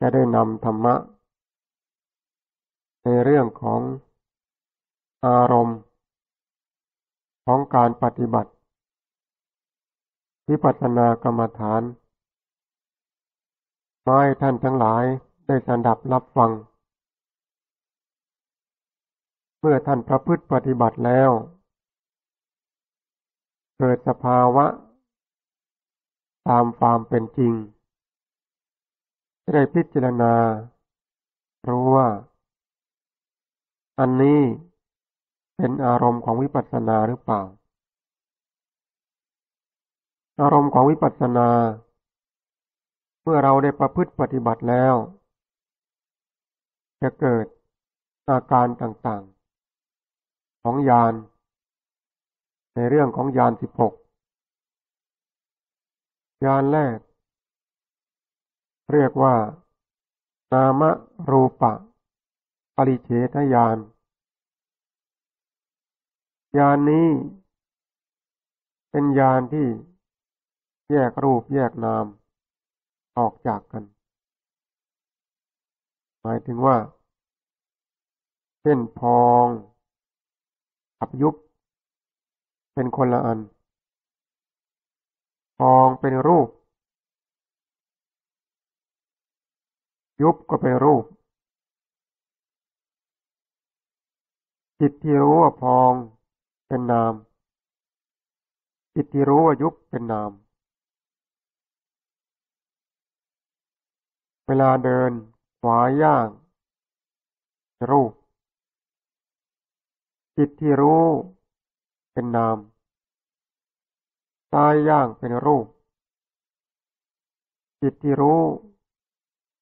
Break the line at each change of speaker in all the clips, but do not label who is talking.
จะได้นำธรรมะ ในเรื่องของอารมณ์ ของการปฏิบัติวิปัสสนากรรมฐานมาให้ท่านทั้งหลายได้สันดับรับฟัง เมื่อท่านประพฤติปฏิบัติแล้ว เกิดสภาวะ ตามความเป็นจริง ได้พิจารณา รู้ว่า อันนี้เป็นอารมณ์ของวิปัสสนาหรือเปล่า อารมณ์ของวิปัสสนา เมื่อเราได้ประพฤติปฏิบัติแล้ว จะเกิดอาการต่างๆ ของญาณในเรื่องของญาณสิบหกญาณแรก เรียกว่า นามรูปะปริเฉทญาณญาณนนี้ เป็นญาณที่แยกรูปแยกนาม ออกจากกัน หมายถึงว่า เช่นพองกับยุบ เป็นคนละอัน พองเป็นรูป ยุบก็เป็นรูป จิตที่รู้ว่าพองเป็นนาม จิตที่รู้ว่ายุบเป็นนาม เวลาเดินขวาย่างรูป จิตที่รู้เป็นนามซ้ายย่างเป็นรูป จิตที่รู้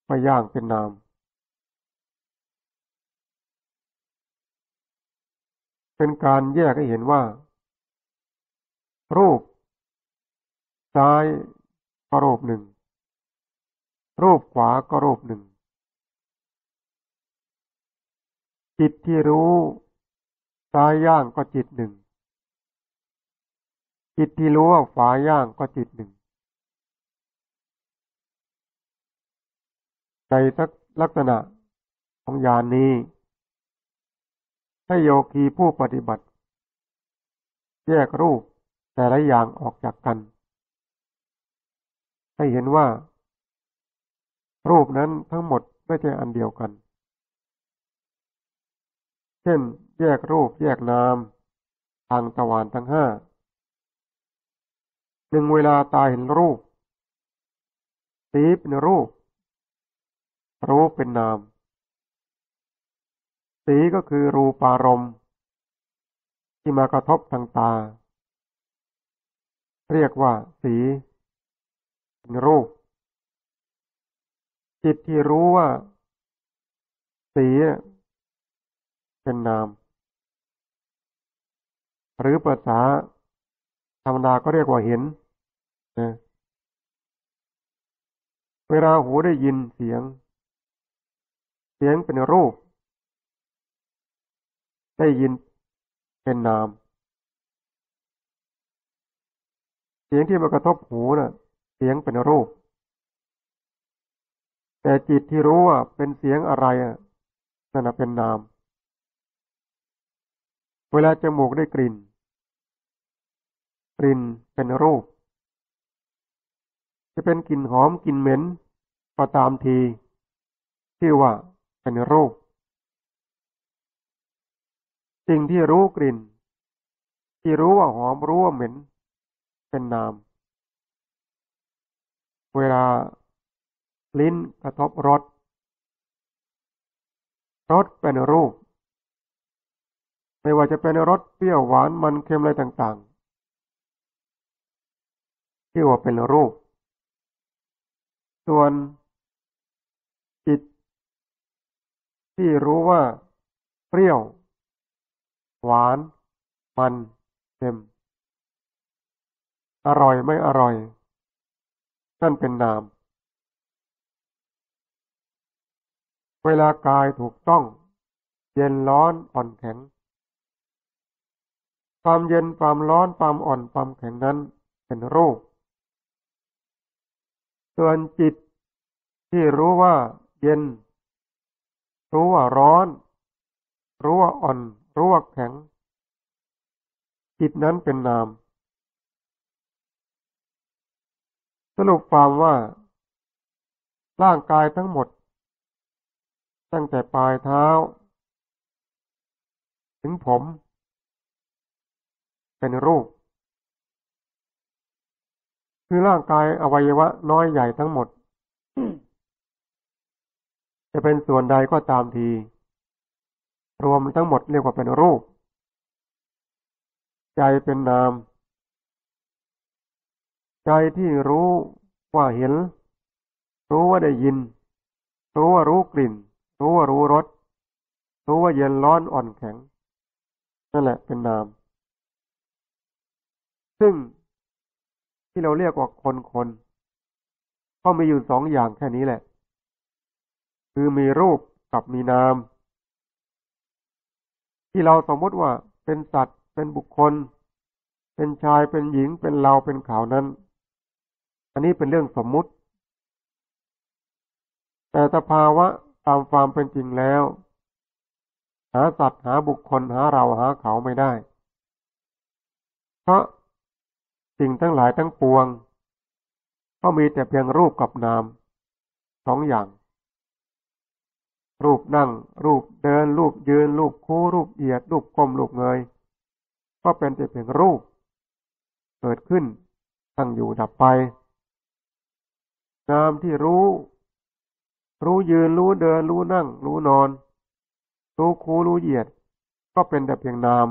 ว่าย่างเป็นนาม เป็นการแยกให้เห็นว่า รูป ซ้ายก็รูปหนึ่ง รูปขวาก็รูปหนึ่ง จิตที่รู้ซ้ายย่างก็จิตหนึ่งจิตที่รู้ว่าขวาย่างก็จิตหนึ่ง ในลักษณะของญานนี้ ให้โยคีผู้ปฏิบัติ แยกรูปแต่ละอย่างออกจากกัน ให้เห็นว่า รูปนั้นทั้งหมดไม่ใช่อันเดียวกัน เช่น แยกรูปแยกนามทางตะวันทั้งห้าหนึ่งเวลาตาเห็นรูปสีเป็นรูป รูปเป็นนาม สีก็คือรูปารมณ์ที่มากระทบทางตา เรียกว่า สีเป็นรูป จิตที่รู้ว่า สีเป็นนาม หรือภาษาธรรมดาก็เรียกว่าเห็นนะเวลาหูได้ยินเสียง เสียงเป็นรูป ได้ยินเป็นนาม เสียงที่มากระทบหูนะ่ะ เสียงเป็นรูป แต่จิตที่รู้ว่าเป็นเสียงอะไรนั่นเป็นนาม เวลาจมูกได้กลิ่น กลิ่นเป็นรูป จะเป็นกลิ่นหอมกลิ่นเหม็นก็ตามที ที่ว่า เป็นรูป สิ่งที่รู้กลิ่น ที่รู้ว่าหอมรู้ว่าเหม็น เป็นนาม เวลาลิ้นกระทบรสรสเป็นรูป ไม่ว่าจะเป็นรสเปรี้ยวหวานมันเค็มอะไรต่างๆที่ว่าเป็นรูป ส่วนจิต ที่รู้ว่า เปรี้ยว หวาน มันเค็ม อร่อยไม่อร่อย นั่นเป็นนาม เวลากายถูกต้อง เย็นร้อนอ่อนแข็ง ความเย็นความร้อนความอ่อนความแข็งนั้นเป็นรูปส่วนจิตที่รู้ว่าเย็น รู้ว่าร้อน รู้ว่าอ่อน รู้ว่าแข็ง จิตนั้นเป็นนาม สรุปความว่า ร่างกายทั้งหมด ตั้งแต่ปลายเท้า ถึงผม เป็นรูป คือร่างกายอวัยวะน้อยใหญ่ทั้งหมด จะเป็นส่วนใดก็ตามที รวมทั้งหมดเรียกว่าเป็นรูป ใจเป็นนาม ใจที่รู้ว่าเห็น รู้ว่าได้ยิน รู้ว่ารู้กลิ่น รู้ว่ารู้รส รู้ว่าเย็นร้อนอ่อนแข็ง นั่นแหละเป็นนาม ซึ่งที่เราเรียกว่าคนคนก็มีอยู่สองอย่างแค่นี้แหละ คือมีรูปกับมีนาม ที่เราสมมติว่าเป็นสัตว์ เป็นบุคคล เป็นชายเป็นหญิงเป็นเราเป็นเขานั้น อันนี้เป็นเรื่องสมมุติ แต่สภาวะตามความเป็นจริงแล้ว หาสัตว์หาบุคคลหาเราหาเขาไม่ได้ เพราะสิ่งทั้งหลายทั้งปวง ก็มีแต่เพียงรูปกับนามสองอย่าง รูปนั่ง รูปเดิน รูปยืน รูปคู่ รูปเหยียด รูปกลมรูปเงย ก็เป็นแต่เพียงรูป เกิดขึ้น ตั้งอยู่ดับไป นามที่รู้ รู้ยืน รู้เดิน รู้นั่ง รู้นอน รู้คู่รู้เหยียด ก็เป็นแต่เพียงนาม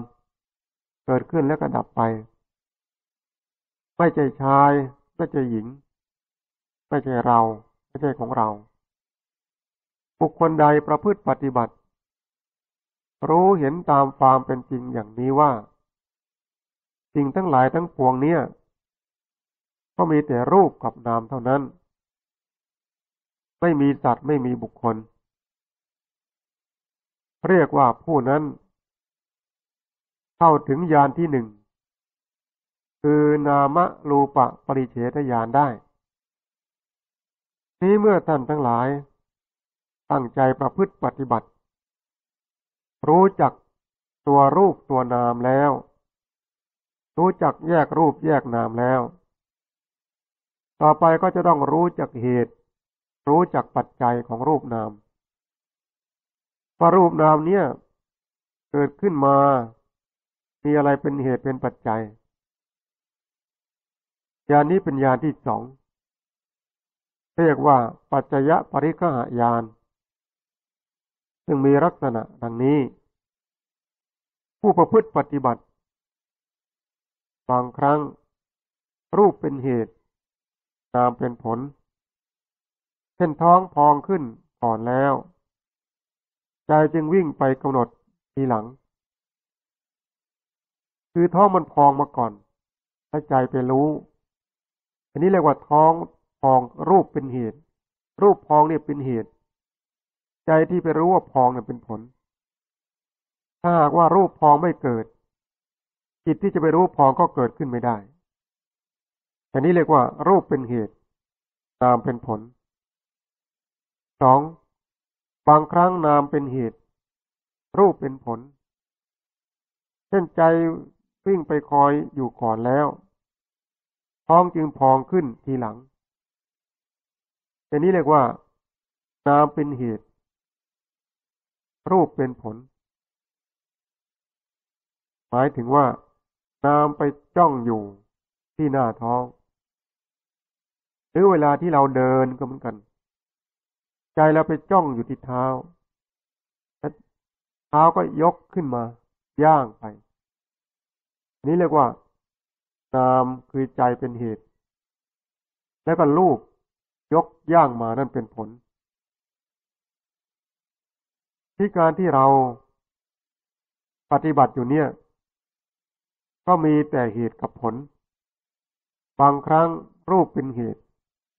เกิดขึ้นแล้วก็ดับไป ไม่ใช่ชาย ไม่ใช่หญิง ไม่ใช่เรา ไม่ใช่ของเรา บุคคลใดประพฤติปฏิบัติ รู้เห็นตามความเป็นจริงอย่างนี้ว่า สิ่งทั้งหลายทั้งปวงเนี่ย ก็มีแต่รูปกับนามเท่านั้น ไม่มีสัตว์ไม่มีบุคคล เรียกว่าผู้นั้น เข้าถึงยานที่หนึ่ง คือนามรูปะปริเฉทญาณได้ นี้เมื่อท่านทั้งหลาย ตั้งใจประพฤติปฏิบัติ รู้จักตัวรูปตัวนามแล้ว รู้จักแยกรูปแยกนามแล้ว ต่อไปก็จะต้องรู้จักเหตุ รู้จักปัจจัยของรูปนามว่ารูปนามเนี่ย เกิดขึ้นมา มีอะไรเป็นเหตุเป็นปัจจัยญาณนี้เป็นญาณที่สองเรียกว่าปัจจยปริคหายาน ซึ่งมีลักษณะดังนี้ ผู้ประพฤติปฏิบัติ บางครั้ง รูปเป็นเหตุ นามเป็นผล เช่นท้องพองขึ้นก่อนแล้ว ใจจึงวิ่งไปกำหนดทีหลัง คือท้องมันพองมาก่อนให้ใจไปรู้ อันนี้เรียกว่าท้องพองรูปเป็นเหตุ รูปพองเนี่ยเป็นเหตุ ใจที่ไปรู้ว่าพองเนี่ยเป็นผล ถ้าหากว่ารูปพองไม่เกิด จิตที่จะไปรู้พองก็เกิดขึ้นไม่ได้อันนี้เรียกว่า รูปเป็นเหตุ นามเป็นผลสองบางครั้งนามเป็นเหตุ รูปเป็นผล เช่นใจวิ่งไปคอยอยู่ก่อนแล้วท้องจึงพองขึ้นทีหลังอันนี้เรียกว่า นามเป็นเหตุ รูปเป็นผล หมายถึงว่านามไปจ้องอยู่ที่หน้าท้อง หรือเวลาที่เราเดินก็เหมือนกัน ใจเราไปจ้องอยู่ที่เท้าเท้าก็ยกขึ้นมา ย่างไป นี้เรียกว่า นามคือใจเป็นเหตุ แล้วก็รูปยกย่างมานั่นเป็นผล ที่การที่เราปฏิบัติอยู่เนี่ย ก็มีแต่เหตุกับผล บางครั้งรูปเป็นเหตุ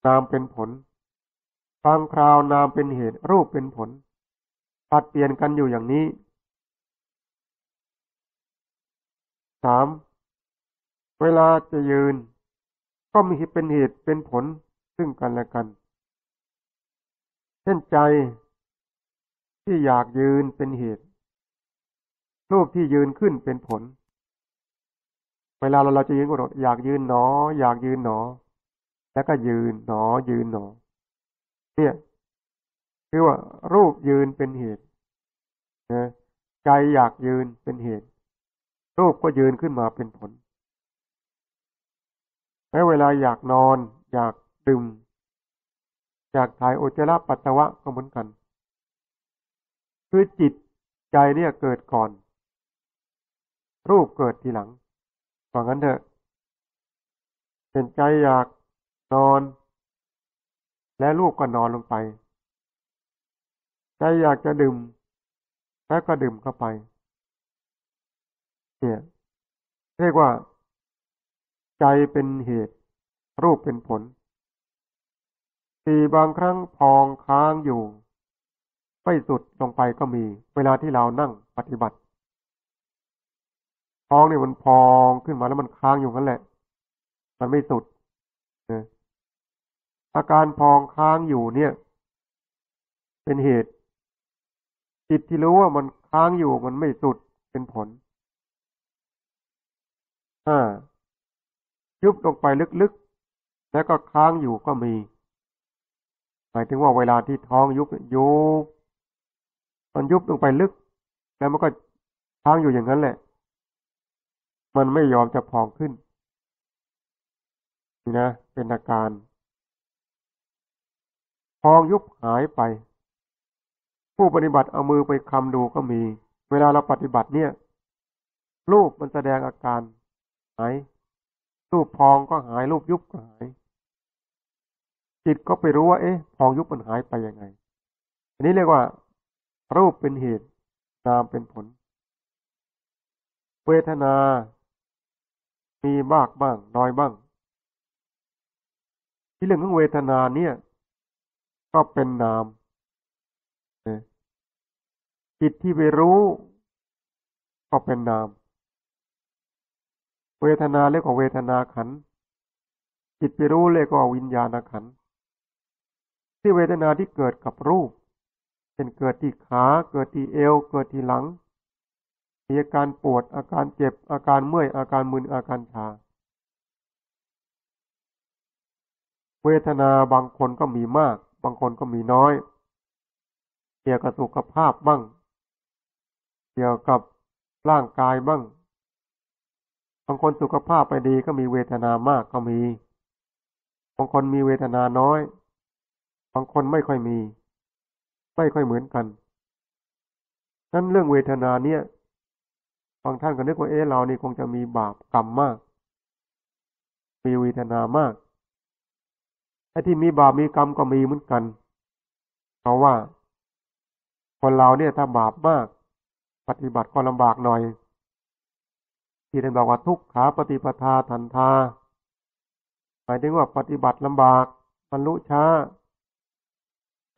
นามเป็นผล บางคราวนามเป็นเหตุ รูปเป็นผลผัดเปลี่ยนกันอยู่อย่างนี้สามเวลาจะยืน ก็มีเป็นเหตุเป็นผลซึ่งกันและกัน เช่นใจ ที่อยากยืนเป็นเหตุ รูปที่ยืนขึ้นเป็นผล เวลาเราเราจะยืนก็อยากยืนหนอ อยากยืนหนอ แล้วก็ยืนหนอ ยืนหนอ เนี่ยคือว่ารูปยืนเป็นเหตุนะใจอยากยืนเป็นเหตุ รูปก็ยืนขึ้นมาเป็นผลแม้เวลาอยากนอน อยากดื่มอยากถ่ายโอจระปัสสาวะก็เหมือนกัน คือจิตใจเนี่ยเกิดก่อน รูปเกิดทีหลังว่างั้นเถอะเป็นใจอยากนอน และรูปก็นอนลงไป ใจอยากจะดื่มแล้วก็ดื่มเข้าไป เนี่ยเรียกว่า ใจเป็นเหตุ รูปเป็นผล สี่บางครั้งพองค้างอยู่ ไม่สุดลงไปก็มี เวลาที่เรานั่งปฏิบัติพองเนี่ยมันพองขึ้นมาแล้วมันค้างอยู่นั่นแหละ มันไม่สุดนะอาการพองค้างอยู่เนี่ย เป็นเหตุ จิตที่รู้ว่ามันค้างอยู่มันไม่สุดเป็นผลห้ายุบลงไปลึกๆ แล้วก็ค้างอยู่ก็มี หมายถึงว่าเวลาที่ท้องยุบยุบ มันยุบลงไปลึก แล้วมันก็ค้างอยู่อย่างนั้นแหละ มันไม่ยอมจะพองขึ้นนี่นะ เป็นอาการพองยุบหายไป ผู้ปฏิบัติเอามือไปคำดูก็มี เวลาเราปฏิบัติเนี่ย รูปมันแสดงอาการหายรูปพองก็หายรูปยุบก็หาย จิตก็ไปรู้ว่า เอ๊ะ พองยุบมันหายไปยังไง อันนี้เรียกว่า รูปเป็นเหตุ นามเป็นผล เวทนา มีมากบ้าง น้อยบ้าง ที่เรื่องของเวทนาเนี่ย ก็เป็นนามจิตที่ไปรู้ ก็เป็นนาม เวทนาเรียกว่าเวทนาขัน จิตไปรู้เรียกว่าวิญญาณขันที่เวทนาที่เกิดกับรูป เป็นเกิดที่ขา เกิดที่เอว เกิดที่หลัง มีอาการปวด อาการเจ็บ อาการเมื่อย อาการมึน อาการชา เวทนาบางคนก็มีมาก บางคนก็มีน้อย เกี่ยวกับสุขภาพบ้าง เกี่ยวกับร่างกายบ้าง บางคนสุขภาพไปดีก็มีเวทนามากก็มี บางคนมีเวทนาน้อย บางคนไม่ค่อยมี ไม่ค่อยเหมือนกันนั้นเรื่องเวทนาเนี่ยบางท่านก็นึกว่าเอ๊ะเรานี่คงจะมีบาปกรรมมาก มีเวทนามากไอ้ที่มีบาปมีกรรมก็มีเหมือนกัน เพราะว่า คนเราเนี่ยถ้าบาปมาก ปฏิบัติก็ลำบากหน่อย ที่ได้บอกว่าทุกขาปฏิปทาทันทาหมายถึงว่าปฏิบัติลำบากบรรลุช้า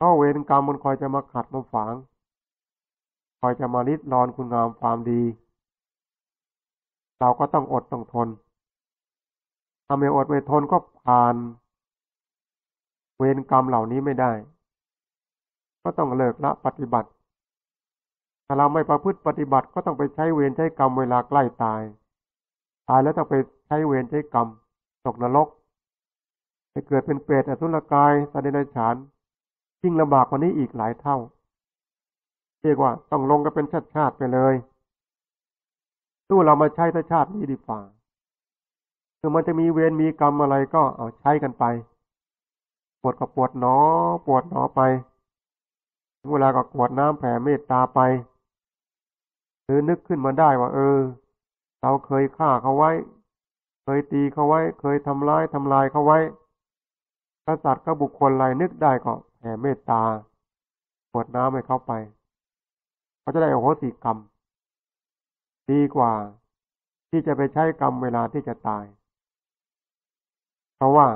เพราะเวรกรรมมันคอยจะมาขัดมาฝัง คอยจะมาลิดรอนคุณงามความดี เราก็ต้องอดต้องทนถ้าไม่อดไม่ทนก็ผ่าน เวรกรรมเหล่านี้ไม่ได้ ก็ต้องเลิกละปฏิบัติ ถ้าเราไม่ประพฤติปฏิบัติก็ต้องไปใช้เวรใช้กรรมเวลาใกล้ตาย ตายแล้วต้องไปใช้เวรใช้กรรมตกนรกไปเกิดเป็นเปรตอสุรกายสัตว์เดรัจฉาน ยิ่งลำบากกว่านี้อีกหลายเท่า เรียกว่าต้องลงกันเป็นชาติชาติไปเลยตู้เรามาใช้ชาตินี้ดีกว่าคือมันจะมีเวรมีกรรมอะไรก็เอาใช้กันไป ปวดก็ปวดหนอ ปวดหนอไปเวลาก็กวดน้ำแผ่เมตตาไปหรือนึกขึ้นมาได้ว่า เออ เราเคยฆ่าเขาไว้ เคยตีเขาไว้ เคยทำร้ายทำลายเขาไว้กษัตริย์ก็บุคคลไรนึกได้ก็ แผ่เมตตาปวดน้ำให้เขาไปเขาจะได้อโหสิกรรม ดีกว่า ที่จะไปใช้กรรมเวลาที่จะตาย เพราะว่า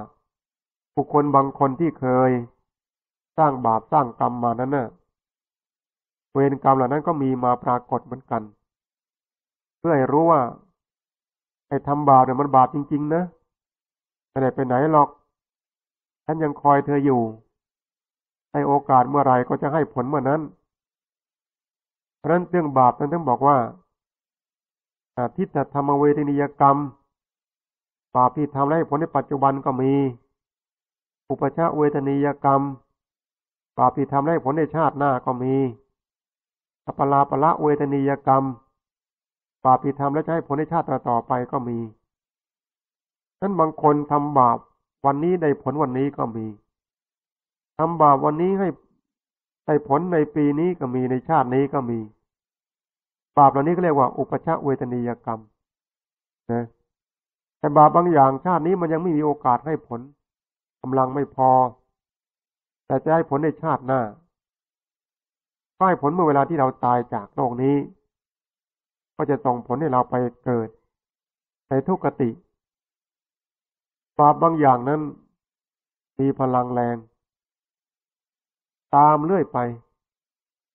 บุคคลบางคนที่เคยสร้างบาปสร้างกรรมมานั้นน่ะเวรกรรมเหล่านั้นก็มีมาปรากฏเหมือนกัน เพื่อให้รู้ว่าไอ้ทำบาปเนี่ยมันบาปจริง ๆ นะไม่ได้ไปไหนหรอกฉันยังคอยเธออยู่ ในโอกาสเมื่อไรก็จะให้ผลเมื่อนั้น เพราะนั้นเรื่องบาปนั้นต้องบอกว่าทิฏฐธรรมเวทนิยกรรม บาปที่ทำให้ผลในปัจจุบันก็มี อุปชาเวทนิยกรรม บาปที่ทำให้ผลในชาติหน้าก็มีอปลาปละเวทนิยกรรม บาปที่ทำแล้วจะให้ผลในชาติต่อไปก็มีนั้นบางคนทำบาปวันนี้ได้ผลวันนี้ก็มี ทำบาปวันนี้ให้ได้ผลในปีนี้ก็มีในชาตินี้ก็มี บาปเหล่านี้ก็เรียกว่า อุปชาเวทนียกรรมนะแต่บาปบางอย่างชาตินี้มันยังไม่มีโอกาสให้ผลกำลังไม่พอ แต่จะให้ผลในชาติหน้าก็ให้ผลเมื่อเวลาที่เราตายจากโลกนี้ ก็จะส่งผลให้เราไปเกิดในทุกขติ บาปบางอย่างนั้น มีพลังแรง ตามเรื่อยไป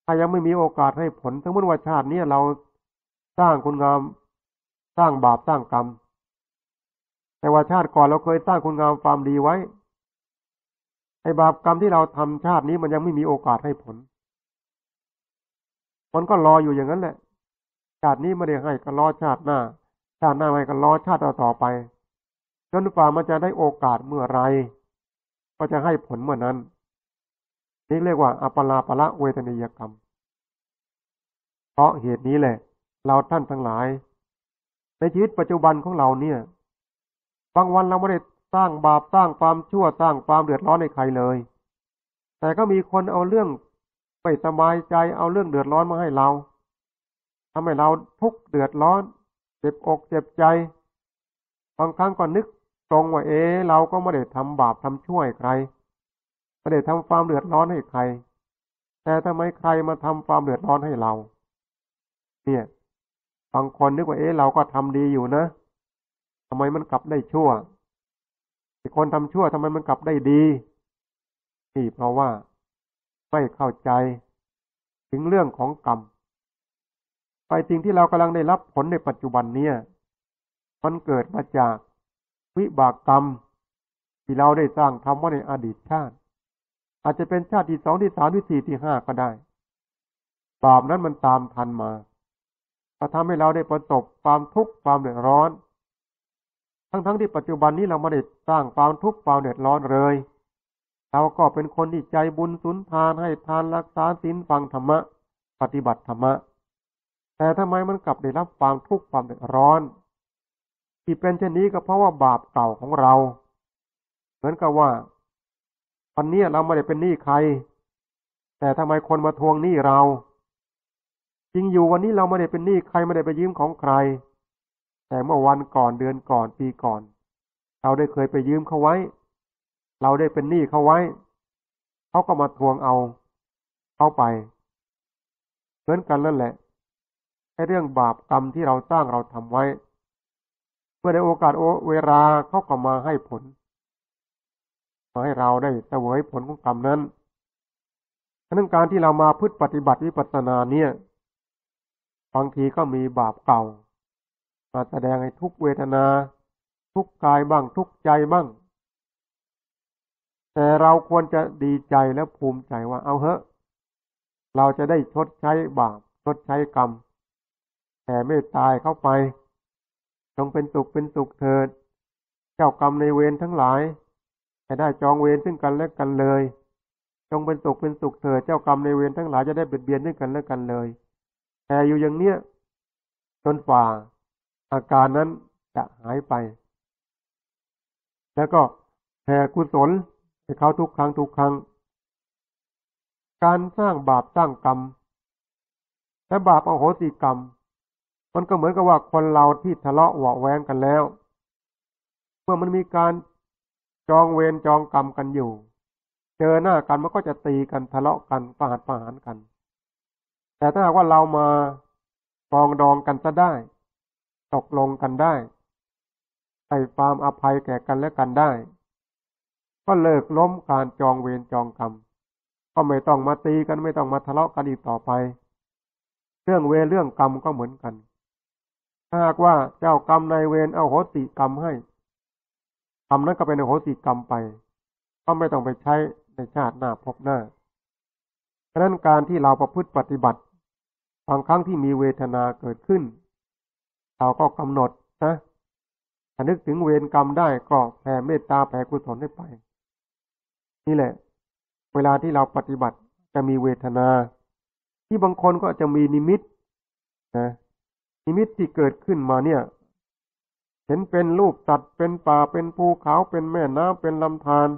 ถ้ายังไม่มีโอกาสให้ผล ทั้งมว่าชาตินี้เราสร้างคุณงาม สร้างบาปสร้างกรรม แต่ว่าชาติก่อนเราเคยสร้างคุณงามความดีไว้ไอ้บาปกรรมที่เราทำชาตินี้มันยังไม่มีโอกาสให้ผล มันก็รออยู่อย่างนั้นแหละ ชาตินี้ไม่ได้ให้ก็รอชาติหน้า ชาติหน้าไม่ก็รอชาติต่อไป จนกว่ามันจะได้โอกาสเมื่อไร ก็จะให้ผลเมื่อนั้น นี่เรียกว่าอัปลาปละเวทนิยกรรม เพราะเหตุนี้แหละ เราท่านทั้งหลาย ในชีวิตปัจจุบันของเราเนี่ย บางวันเราไม่ได้สร้างบาปสร้างความชั่วสร้างความเดือดร้อนในใครเลย แต่ก็มีคนเอาเรื่องไม่สบายใจเอาเรื่องเดือดร้อนมาให้เราทำให้เราทุกข์เดือดร้อน เจ็บอกเจ็บใจ บางครั้งก็นึกตรงว่าเอ๋เราก็ไม่ได้ทำบาปทำช่วยใคร ไม่ได้ทำความเดือดร้อนให้ใคร แต่ทำไมใครมาทำความเดือดร้อนให้เรา เนี่ยบางคนนึกว่าเอ๋เราก็ทำดีอยู่นะทำไมมันกลับได้ชั่วคนทำชั่วทำไมมันกลับได้ดีนี่เพราะว่าไม่เข้าใจถึงเรื่องของกรรมไปสิ่งที่เรากำลังได้รับผลในปัจจุบันเนี่ย มันเกิดมาจากวิบากกรรม ที่เราได้สร้างทำไว่าในอดีตชาติ อาจจะเป็นชาติที่สองที่สามที่สี่ที่ห้าก็ได้บาปนั้นมันตามทันมาก็ทำให้เราได้ประสบความทุกข์ความเดือดร้อน ทั้งๆทที่ปัจจุบันนี้เราไม่ได้สร้างความทุกข์ความเดือดร้อนเลย เราก็เป็นคนที่ใจบุญสุนทานให้ทานรักษาศีลฟังธรรมะ ปฏิบัติธรรมะ แต่ทำไมมันกลับได้รับความทุกข์ความเดือดร้อน ที่เป็นเช่นนี้ก็เพราะว่าบาปเก่าของเรา เหมือนกับว่า วันนี้เราไม่ได้เป็นหนี้ใคร แต่ทำไมคนมาทวงหนี้เรา จริงอยู่วันนี้เราไม่ได้เป็นหนี้ใครไม่ได้ไปยืมของใคร แต่เมื่อวันก่อนเดือนก่อนปีก่อน เราได้เคยไปยืมเขาไว้ เราได้เป็นหนี้เขาไว้ เขาก็มาทวงเอาเข้าไป เหมือนกันนั่นแหละไอ้เรื่องบาปกรรมที่เราสร้างเราทำไว้ เมื่อในโอกาสโอเวลาเขาก็มาให้ผล มาให้เราได้เสวยผลของกรรมนั้นฉะนั้นการที่เรามาพึ่ปฏิบัติวิปัสสนาเนี่ยบางทีก็มีบาปเก่า มาแสดงให้ทุกเวทนา ทุกกายบ้างทุกใจบ้าง แต่เราควรจะดีใจและภูมิใจว่าเอาเถอะ เราจะได้ชดใช้บาปชดใช้กรรมแต่ไม่ตายเข้าไปจงเป็นสุขเป็นสุขเถิด เจ้ากรรมในเวรทั้งหลาย ให้ได้จองเวรซึ่งกันและกันเลย จงเป็นสุขเป็นสุขเถิดเจ้ากรรมในเวรทั้งหลายจะได้เบียดเบียนซึ่งกันและกันเลย แต่อยู่อย่างเนี้ยจนฝ่าอาการนั้นจะหายไป แล้วก็แผ่กุศลให้เขาทุกครั้งทุกครั้ง การสร้างบาปสร้างกรรมและบาปอโหสิกรรม มันก็เหมือนกับว่าคนเราที่ทะเลาะหวาแวงกันแล้ว เมื่อมันมีการ จองเวรจองกรรมกันอยู่ เจอหน้ากันมันก็จะตีกันทะเลาะกันประหัตประหารกัน แต่ถ้าหากว่าเรามาฟองดองกันซะได้ ตกลงกันได้ให้ความอภัยแก่กันและกันได้ ก็เลิกล้มการจองเวรจองกรรมก็ไม่ต้องมาตีกันไม่ต้องมาทะเลาะกันอีกต่อไป เรื่องเวรเรื่องกรรมก็เหมือนกัน ถ้าหากว่าเจ้ากรรมนายเวรเอาโหสิกรรมให้ ทำนั้นก็เป็นโหสิกรรมไป ก็ไม่ต้องไปใช้ในชาติหน้าพบหน้าฉะนั้นการที่เราประพฤติปฏิบัติบางครั้งที่มีเวทนาเกิดขึ้น เราก็กำหนดนะถ้านึกถึงเวรกรรมได้ก็แผ่เมตตาแผ่กุศลให้ไป นี่แหละ เวลาที่เราปฏิบัติจะมีเวทนา ที่บางคนก็จะมีนิมิตนะนิมิตที่เกิดขึ้นมาเนี่ย เห็นเป็นรูปตัดเป็นป่าเป็นภูเขาเป็นแม่น้ำเป็นลำธาร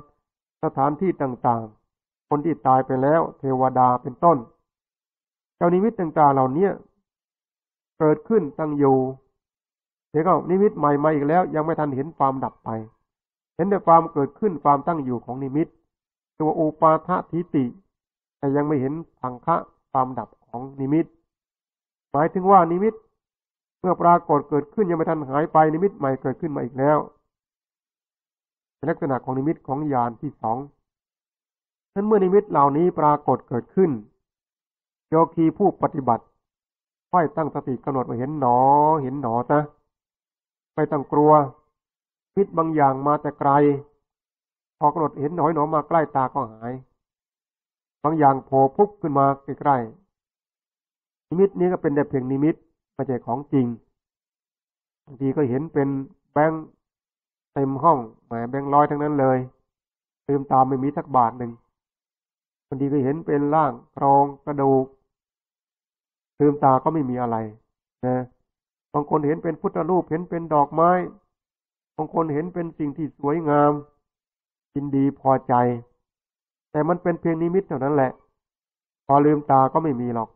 สถานที่ต่างๆ คนที่ตายไปแล้ว เทวดาเป็นต้น เจ้านิมิตต่างๆเหล่านี้เกิดขึ้นตั้งอยู่เดี๋ยวก็นิมิตใหม่มาอีกแล้ว ยังไม่ทันเห็นความดับไป เห็นแต่ความเกิดขึ้นความตั้งอยู่ของนิมิต ตัวอุปาทะฐิติ แต่ยังไม่เห็นภังคะความดับของนิมิต หมายถึงว่านิมิต เมื่อปรากฏเกิดขึ้นยังไม่ทันหายไปนิมิตใหม่เกิดขึ้นมาอีกแล้วเป็นลักษณะของนิมิตของญาณที่สองนั้นเมื่อนิมิตเหล่านี้ปรากฏเกิดขึ้น โยคีผู้ปฏิบัติค่อยตั้งสติกำหนดว่าเห็นหนอ เห็นหนอนะไม่ต้องกลัวมิตบางอย่างมาแต่ไกล พอกำหนดเห็นหนอยหนอมาใกล้ตาก็หาย บางอย่างโผล่พุกขึ้นมาใกล้ๆนิมิตนี้ก็เป็นแต่เพียงนิมิต ไม่ใช่ของจริงบางทีก็เห็นเป็นแบงค์เต็มห้องแหมแบงค์ร้อยทั้งนั้นเลยลืมตามไม่มีสักบาทหนึ่งบางทีก็เห็นเป็นร่างรองกระดูกลืมตาก็ไม่มีอะไรนะบางคนเห็นเป็นพุทธรูปเห็นเป็นดอกไม้ บางคนเห็นเป็นสิ่งที่สวยงามยินดีพอใจ แต่มันเป็นเพียงนิมิตเท่านั้นแหละ พอลืมตาก็ไม่มีหรอก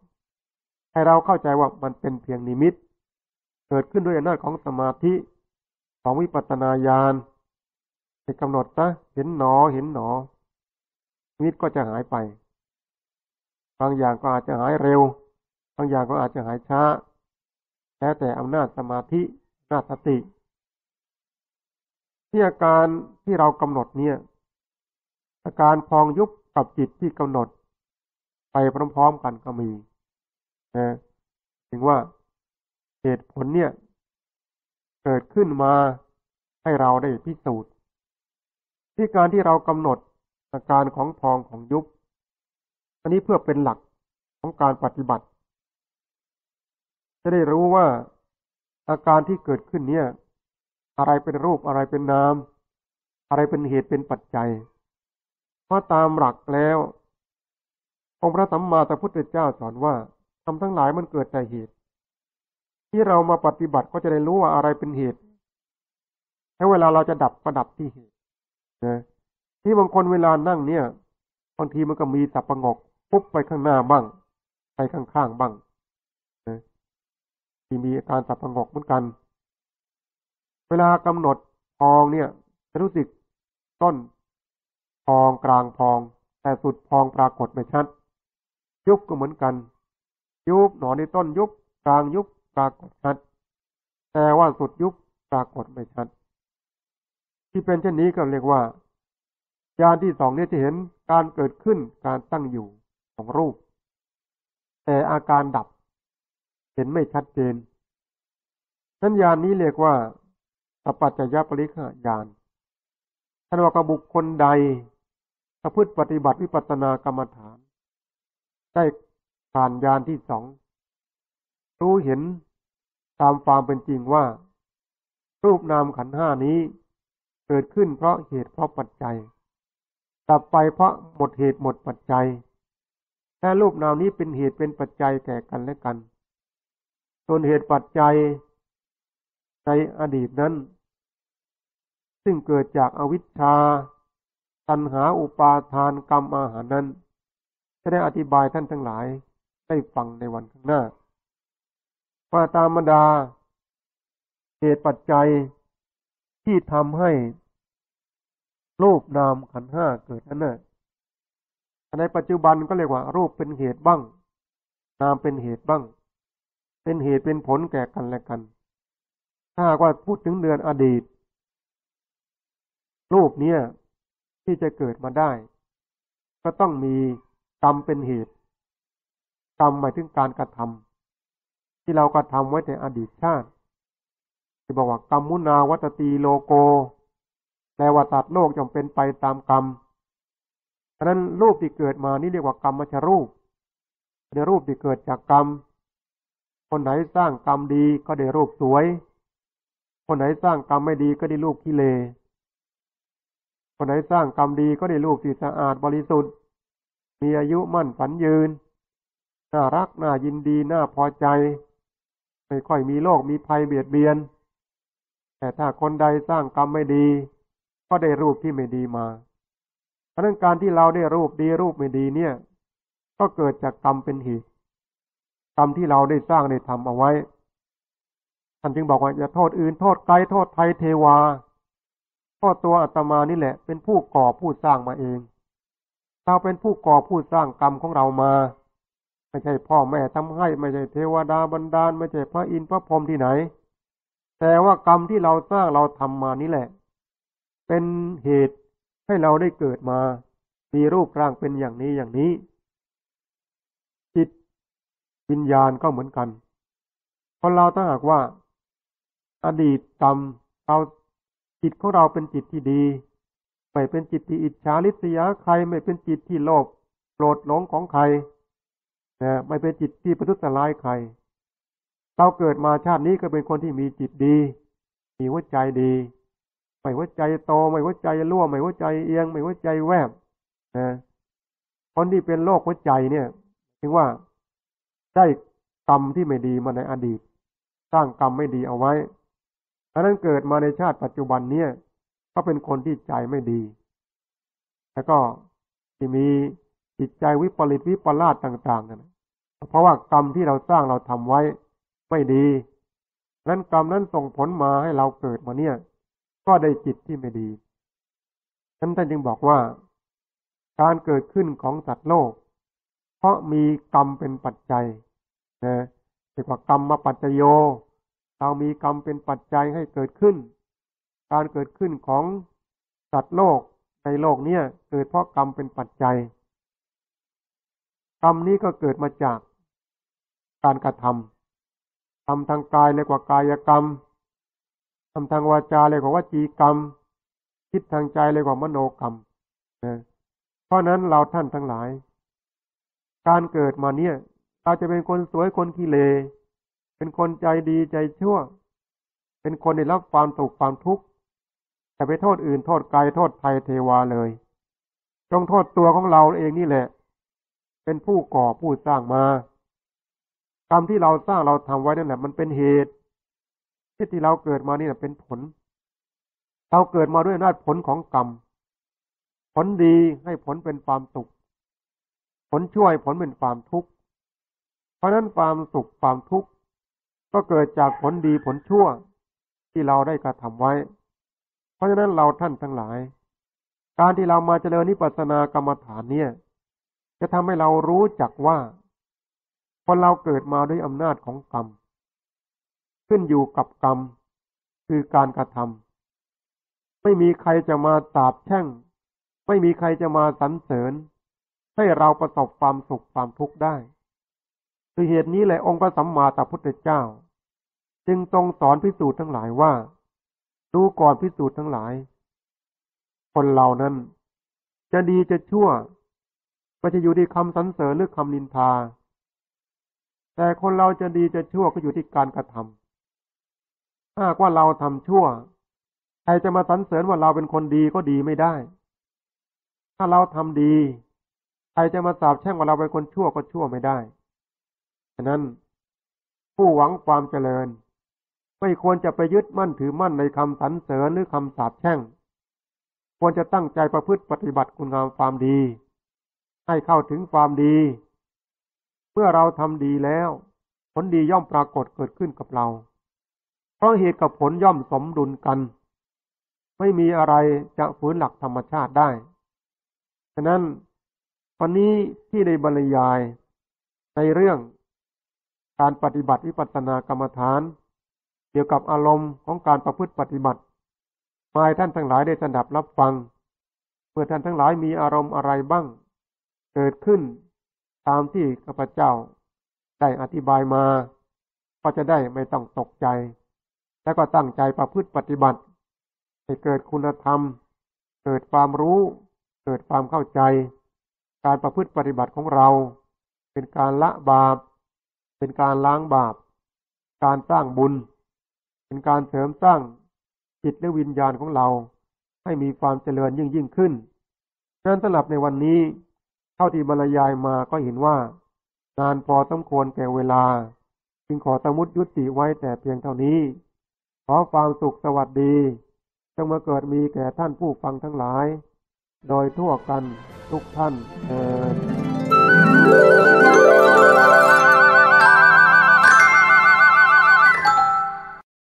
ให้เราเข้าใจว่ามันเป็นเพียงนิมิต เกิดขึ้นด้วยอำนาจของสมาธิของวิปัสสนาญาณให้กำหนดนะเห็นหนอเห็นหนอนิมิตก็จะหายไป บางอย่างก็อาจจะหายเร็ว บางอย่างก็อาจจะหายช้าแล้วแต่อำนาจสมาธิอำนาจสติที่อาการที่เรากำหนดเนี่ย อาการพองยุบกับจิตที่กำหนด ไปพร้อมๆกันก็มี นะถึงว่าเหตุผลเนี่ย เกิดขึ้นมาให้เราได้พิสูจน์ ที่การที่เรากำหนดอาการของพองของยุบ อันนี้เพื่อเป็นหลักของการปฏิบัติ จะได้รู้ว่าอาการที่เกิดขึ้นเนี่ย อะไรเป็นรูปอะไรเป็นนามอะไรเป็นเหตุเป็นปัจจัย เพราะตามหลักแล้วองค์พระสัมมาสัมพุทธเจ้าสอนว่า ทำทั้งหลายมันเกิดแต่เหตุ ที่เรามาปฏิบัติก็จะได้รู้ว่าอะไรเป็นเหตุแล้วเวลาเราจะดับก็ดับที่เหตุนะที่บางคนเวลานั่งเนี่ยบางทีมันก็มีสับประงกปุ๊บไปข้างหน้าบ้าง ไปข้างๆบ้างที่มีอาการสับประงกเหมือนกัน เวลากำหนดพองเนี่ยจะรู้สึกต้นพองกลางพอง แต่สุดพองปรากฏไม่ชัด ยุบก็เหมือนกัน ยุบหนอในต้นยุบกลางยุบปรากฏชัด แต่ว่าสุดยุบปรากฏไม่ชัด ที่เป็นเช่นนี้ก็เรียกว่าญาณที่สองนี่ยจะเห็นการเกิดขึ้นการตั้งอยู่ของรูป แต่อาการดับ เห็นไม่ชัดเจนสัญญาณนี้เรียกว่าสปัจจยปริฆญาณท่านว่ากบุคคลใดประพฤติปฏิบัติวิปัสสนากรรมฐาน ได้ ผ่านญาณที่สองรู้เห็นตามความเป็นจริงว่า รูปนามขันห้านี้เกิดขึ้นเพราะเหตุเพราะปัจจัยดับไปเพราะหมดเหตุหมดปัจจัยแค่รูปนามนี้เป็นเหตุเป็นปัจจัยแก่กันและกันส่วนเหตุปัจจัยในอดีตนั้น ซึ่งเกิดจากอวิชชาตัณหาอุปาทานกรรมอาหารนั้นจะได้อธิบายท่านทั้งหลาย ได้ฟังในวันข้างหน้าว่าตามดาเหตุปัจจัยที่ทำให้รูปนามขันห้าเกิดนั้นน่ะในปัจจุบันก็เรียกว่า รูปเป็นเหตุบ้าง นามเป็นเหตุบ้าง เป็นเหตุเป็นผลแก่กันและกัน ถ้าว่าพูดถึงเดือนอดีต รูปเนี้ยที่จะเกิดมาได้ ก็ต้องมีกรรมเป็นเหตุ กรรมหมายถึงการกระทำที่เรากระทำไว้ในอดีตชาติ ที่บอกว่ากรรมมุนาวัตตีโลโกแปลว่าตัดโลกจงเป็นไปตามกรรมฉะนั้นรูปที่เกิดมานี่เรียกว่ากรรมมชรูปได้รูปที่เกิดจากกรรม คนไหนสร้างกรรมดีก็ได้รูปสวย คนไหนสร้างกรรมไม่ดีก็ได้รูปกิเลคนไหนสร้างกรรมดีก็ได้รูปที่สะอาดบริสุทธิ์ มีอายุมั่นฝันยืน น่ารักน่ายินดีน่าพอใจ ไม่ค่อยมีโรคมีภัยเบียดเบียน แต่ถ้าคนใดสร้างกรรมไม่ดี ก็ได้รูปที่ไม่ดีมาเพราะนั้นการที่เราได้รูปดีรูปไม่ดีเนี่ย ก็เกิดจากกรรมเป็นเหตุกรรมที่เราได้สร้างได้ทำเอาไว้ท่านจึงบอกว่าอย่าโทษอื่นโทษไกลโทษไทยเทวาโทษตัวอาตมานี่แหละ เป็นผู้ก่อผู้สร้างมาเอง เราเป็นผู้ก่อผู้สร้างกรรมของเรามา ไม่ใช่พ่อแม่ทำให้ ไม่ใช่เทวดาบันดาล ไม่ใช่พระอินทร์พระพรหมที่ไหน แต่ว่ากรรมที่เราสร้างเราทำมานี่แหละ เป็นเหตุให้เราได้เกิดมา มีรูปร่างเป็นอย่างนี้อย่างนี้ จิตวิญญาณก็เหมือนกันคนเราถ้าหากว่า อดีตกรรมเราจิตของเราเป็นจิตที่ดีไม่เป็นจิตที่อิจฉาริษยาใครไม่เป็นจิตที่โลภโกรธหลงของใคร นะไม่เป็นจิตที่ประทุษร้ายใคร เราเกิดมาชาตินี้ก็เป็นคนที่มีจิตดี มีหัวใจดี ไม่หัวใจโตไม่หัวใจรั่วไม่หัวใจเอียง ไม่หัวใจแวบนะคนที่เป็นโรคหัวใจเนี่ยถึงว่าได้กรรมที่ไม่ดีมาในอดีต สร้างกรรมไม่ดีเอาไว้ดังนั้นเกิดมาในชาติปัจจุบันเนี่ย ก็เป็นคนที่ใจไม่ดี แล้วก็ที่มี จิตใจวิปริตวิปลาสต่างๆกันเพราะว่ากรรมที่เราสร้างเราทำไว้ไม่ดีนั้นกรรมนั้นส่งผลมาให้เราเกิดมาเนี่ย ก็ได้จิตที่ไม่ดีนั้นท่านจึงบอกว่า การเกิดขึ้นของสัตว์โลก เพราะมีกรรมเป็นปัจจัยนะเรียกว่ากรรมมาปัจจโย เรามีกรรมเป็นปัจจัยให้เกิดขึ้น การเกิดขึ้นของสัตว์โลกในโลกเนี้เกิดเพราะกรรมเป็นปัจจัย รรมนี้ก็เกิดมาจากการกระทำทำทางกายเรียกว่ากายกรรมทำทางวาจาเรียกว่าวจีกรรม คิดทางใจเรียกว่ามโนกรรมเพราะนั้นเราท่านทั้งหลาย การเกิดมาเนี่ย เราจะเป็นคนสวยคนขี้เล เป็นคนใจดีใจชั่ว เป็นคนได้รับความสุขความทุกข์แต่ไปโทษอื่นโทษกายโทษภัยเทวาเลย จงโทษตัวของเราเองนี่แหละ เป็นผู้ก่อผู้สร้างมากรรมที่เราสร้างเราทำไว้นั่นแหละมันเป็นเหตุ ที่ที่เราเกิดมานี่แหละเป็นผล เราเกิดมาด้วยนาผลของกรรม ผลดีให้ผลเป็นความสุข ผลช่วยผลเป็นความทุกข์ เพราะนั้นความสุขความทุกข์ก็เกิดจากผลดีผลชั่วที่เราได้กระทำไว้ เพราะฉะนั้นเราท่านทั้งหลาย การที่เรามาเจริญนิพพานากรรมฐานเนี่ย จะทำให้เรารู้จักว่าคนเราเกิดมาด้วยอำนาจของกรรม ขึ้นอยู่กับกรรม คือการกระทำไม่มีใครจะมาตาบแช่ง ไม่มีใครจะมาสรรเสริญ ให้เราประสบความสุขความทุกข์ได้คือเหตุนี้แหละองค์พระสัมมาสัมพุทธเจ้า จึงทรงสอนพิสูจน์ทั้งหลายว่าดูก่อนพิสูจน์ทั้งหลาย คนเรานั้น จะดีจะชั่ว ก็จะอยู่ที่คำสรรเสริญหรือคำนินทา แต่คนเราจะดีจะชั่วก็อยู่ที่การกระทำถ้าว่าเราทำชั่ว ใครจะมาสรรเสริญว่าเราเป็นคนดีก็ดีไม่ได้ ถ้าเราทำดี ใครจะมาสาบแช่งว่าเราเป็นคนชั่วก็ชั่วไม่ได้ ฉะนั้น ผู้หวังความเจริญ ไม่ควรจะไปยึดมั่นถือมั่นในคำสรรเสริญหรือคำสาปแช่ง ควรจะตั้งใจประพฤติปฏิบัติคุณงามความดี ให้เข้าถึงความดี เมื่อเราทำดีแล้ว ผลดีย่อมปรากฏเกิดขึ้นกับเรา เพราะเหตุกับผลย่อมสมดุลกัน ไม่มีอะไรจะฝืนหลักธรรมชาติได้ ฉะนั้นวันนี้ที่ในบรรยายในเรื่องการปฏิบัติวิปัสสนากรรมฐาน เกี่ยวกับอารมณ์ของการประพฤติปฏิบัติมาให้ท่านทั้งหลายได้สดับรับฟังเมื่อท่านทั้งหลายมีอารมณ์อะไรบ้าง เกิดขึ้นตามที่ข้าพเจ้าได้อธิบายมา ก็จะได้ไม่ต้องตกใจ และก็ตั้งใจประพฤติปฏิบัติ ให้เกิดคุณธรรม เกิดความรู้ เกิดความเข้าใจ การประพฤติปฏิบัติของเรา เป็นการละบาป เป็นการล้างบาป การสร้างบุญ เป็นการเสริมสร้างจิตและวิญญาณของเรา ให้มีความเจริญยิ่งยิ่งขึ้นดังนั้นสำหรับในวันนี้ เท่าที่บรรยายมาก็เห็นว่า นานพอสมควรแก่เวลา จึงขอสมุดยุติไว้แต่เพียงเท่านี้ ขอความสุขสวัสดี จงมาเกิดมีแก่ท่านผู้ฟังทั้งหลาย โดยทั่วกันทุกท่านเออ